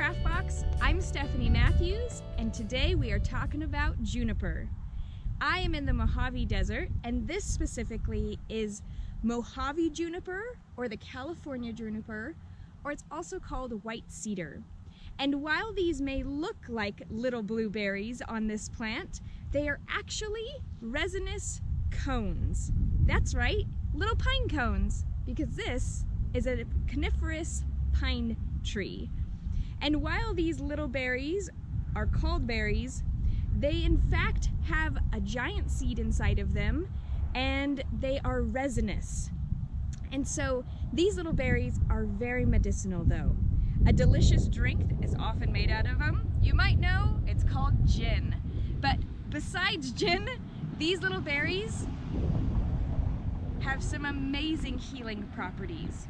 Craft Box. I'm Stephanie Mathews, and today we are talking about juniper. I am in the Mojave Desert, and this specifically is Mojave juniper, or the California juniper, or it's also called white cedar. And while these may look like little blueberries on this plant, they are actually resinous cones. That's right, little pine cones, because this is a coniferous pine tree. And while these little berries are called berries, they in fact have a giant seed inside of them and they are resinous. And so these little berries are very medicinal though. A delicious drink is often made out of them. You might know it's called gin. But besides gin, these little berries have some amazing healing properties.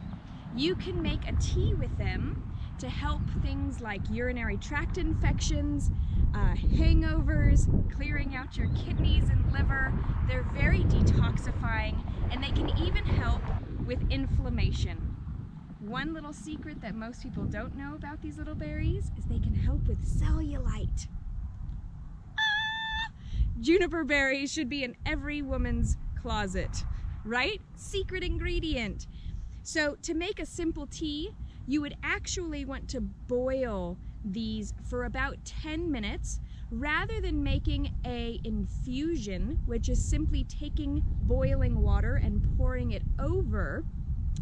You can make a tea with them to help things like urinary tract infections, uh, hangovers, clearing out your kidneys and liver. They're very detoxifying and they can even help with inflammation. One little secret that most people don't know about these little berries is they can help with cellulite. Ah! Juniper berries should be in every woman's closet, right? Secret ingredient. So to make a simple tea, you would actually want to boil these for about 10 minutes rather than making a infusion, which is simply taking boiling water and pouring it over.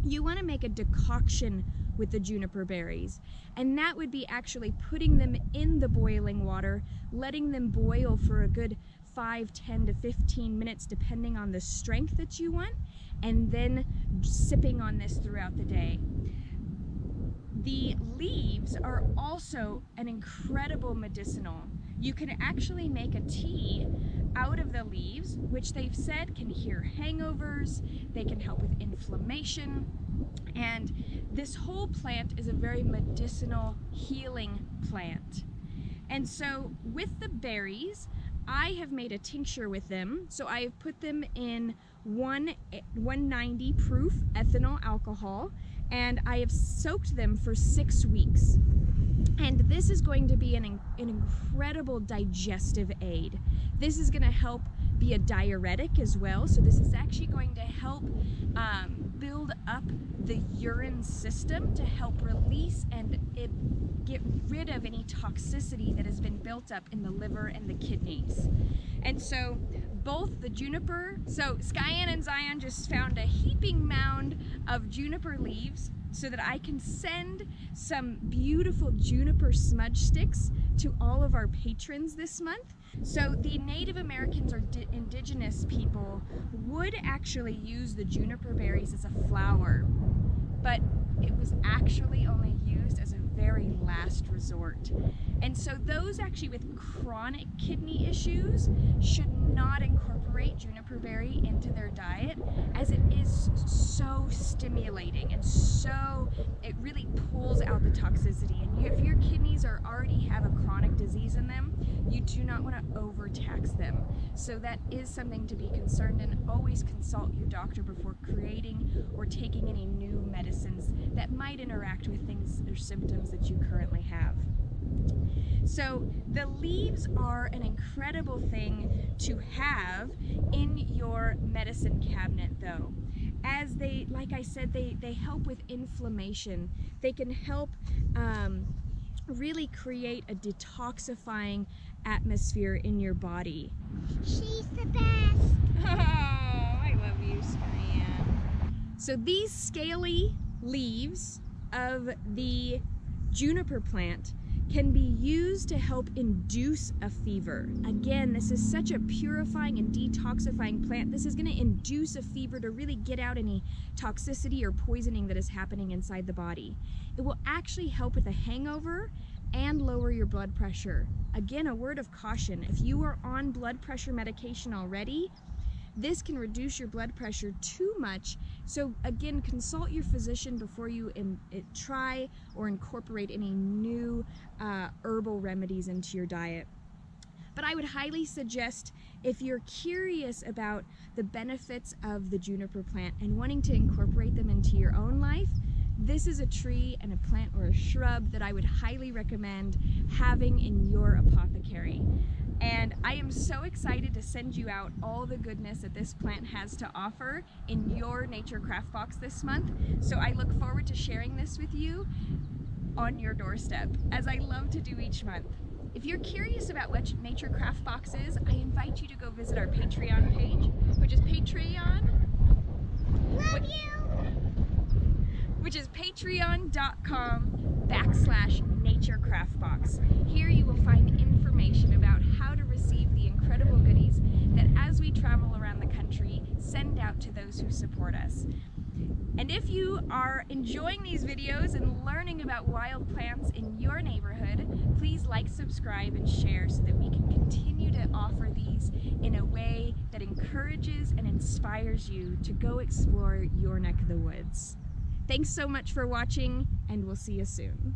You want to make a decoction with the juniper berries. And that would be actually putting them in the boiling water, letting them boil for a good 5, 10 to 15 minutes, depending on the strength that you want, and then sipping on this throughout the day. The leaves are also an incredible medicinal. You can actually make a tea out of the leaves, which they've said can cure hangovers, they can help with inflammation, and this whole plant is a very medicinal healing plant. And so with the berries, I have made a tincture with them. So I have put them in one eh, 190 proof ethanol alcohol and I have soaked them for six weeks. And this is going to be an, an incredible digestive aid. This is going to help be a diuretic as well. So this is actually going to help um, build the urine system to help release and get rid of any toxicity that has been built up in the liver and the kidneys. And so both the juniper, so Skyann and Zion just found a heaping mound of juniper leaves so that I can send some beautiful juniper smudge sticks to all of our patrons this month. So the Native Americans or indigenous people would actually use the juniper berries as a flour, but it was actually only used as a very last resort. And so those actually with chronic kidney issues should not incorporate juniper berry into their diet as it is so stimulating and so, it really pulls out the toxicity. And if your kidneys are already have a chronic disease in them, you do not want to overtax them. So that is something to be concerned and always consult your doctor before creating or taking any that might interact with things or symptoms that you currently have. So the leaves are an incredible thing to have in your medicine cabinet though. As they, like I said, they, they help with inflammation. They can help um, really create a detoxifying atmosphere in your body. She's the best. Oh, I love you, Skyann. So these scaly leaves of the juniper plant can be used to help induce a fever. Again, this is such a purifying and detoxifying plant. This is going to induce a fever to really get out any toxicity or poisoning that is happening inside the body. It will actually help with a hangover and lower your blood pressure. Again, a word of caution. If you are on blood pressure medication already, this can reduce your blood pressure too much. So again, consult your physician before you try or incorporate any new uh, herbal remedies into your diet. But I would highly suggest if you're curious about the benefits of the juniper plant and wanting to incorporate them into your own life, this is a tree and a plant or a shrub that I would highly recommend having in your apothecary. And I am so excited to send you out all the goodness that this plant has to offer in your Nature Craft Box this month. So I look forward to sharing this with you on your doorstep, as I love to do each month. If you're curious about what Nature Craft Box is, I invite you to go visit our Patreon page, which is Patreon. Love you. Which is patreon.com backslash Nature Craft Box. Here you will find information about how to receive the incredible goodies that as we travel around the country, send out to those who support us. And if you are enjoying these videos and learning about wild plants in your neighborhood, please like, subscribe, and share so that we can continue to offer these in a way that encourages and inspires you to go explore your neck of the woods. Thanks so much for watching, and we'll see you soon.